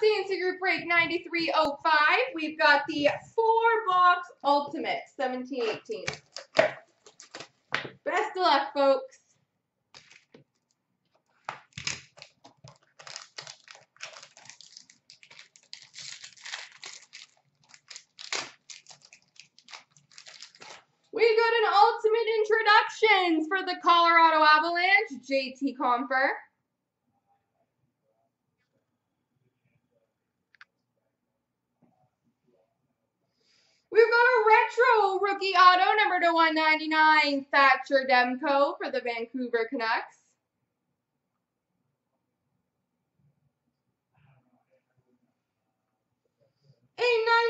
Fancy Group Break 9305. We've got the four box Ultimate 1718. Best of luck, folks. We've got an Ultimate Introductions for the Colorado Avalanche, JT Compher. We've got a retro rookie auto, number to 199, Thatcher Demko for the Vancouver Canucks. A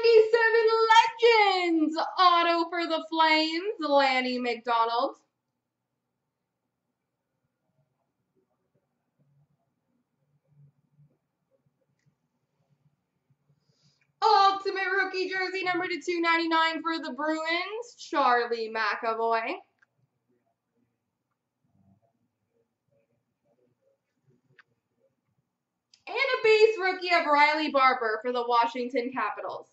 97 Legends auto for the Flames, Lanny McDonald. Ultimate rookie jersey number to 299 for the Bruins, Charlie McAvoy. And a base rookie of Riley Barber for the Washington Capitals.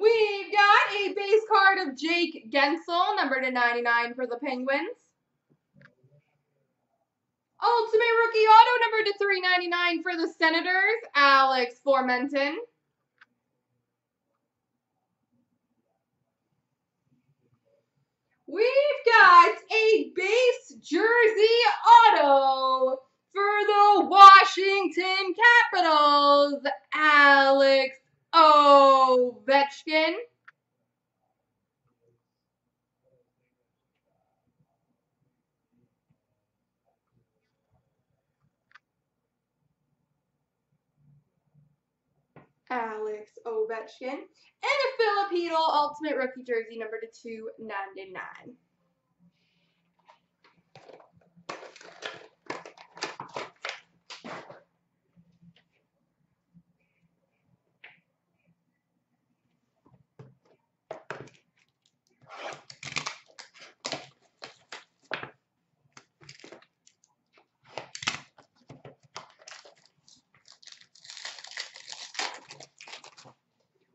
We've got base card of Jake Guentzel, number to 99 for the Penguins. Ultimate rookie auto, number to 399 for the Senators, Alex Formenton. We've got a base jersey auto for the Washington Capitals, Alex Ovechkin. Alex Ovechkin. And a Filipino Ultimate Rookie Jersey number to 299.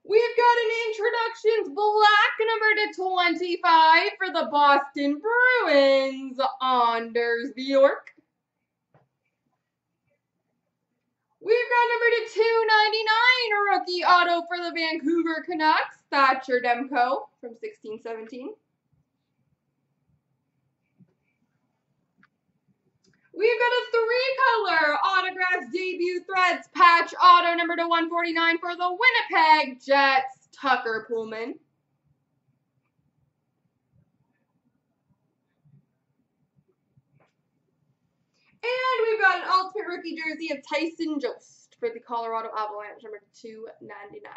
We've got an introductions black number to 25 for the Boston Bruins, Anders Bjork. We've got number to 299 rookie auto for the Vancouver Canucks, Thatcher Demko from 1617. We've got a three-color autographs debut threads patch auto number to 149 for the Winnipeg Jets, Tucker Poolman. And we've got an ultimate rookie jersey of Tyson Jost for the Colorado Avalanche number 299.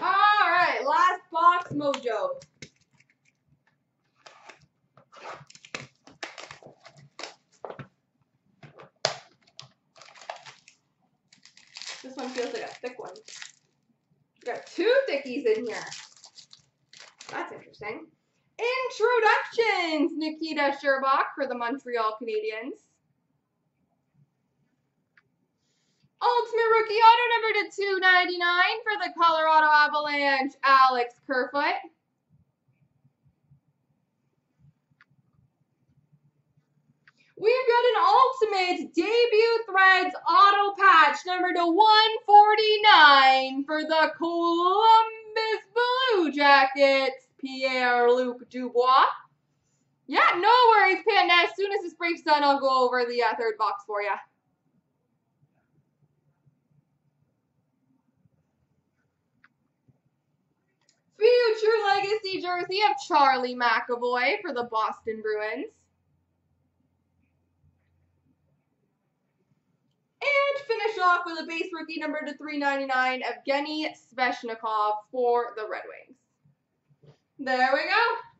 All right, last box mojo. This one feels like a thick one. We got two thickies in here. That's interesting. Introductions, Nikita Scherbak for the Montreal Canadiens. Ultimate Rookie Auto number to 299 for the Colorado Avalanche, Alex Kerfoot. We've got an Ultimate Debut Threads Auto Patch number to 149 for the Columbus Blue Jackets, Pierre-Luc Dubois. Yeah, no worries, Panda. As soon as this breaks done, I'll go over the uh, third box for you. Future Legacy jersey of Charlie McAvoy for the Boston Bruins. And finish off with a base rookie number to 399 of Evgeny Svechnikov for the Red Wings. There we go.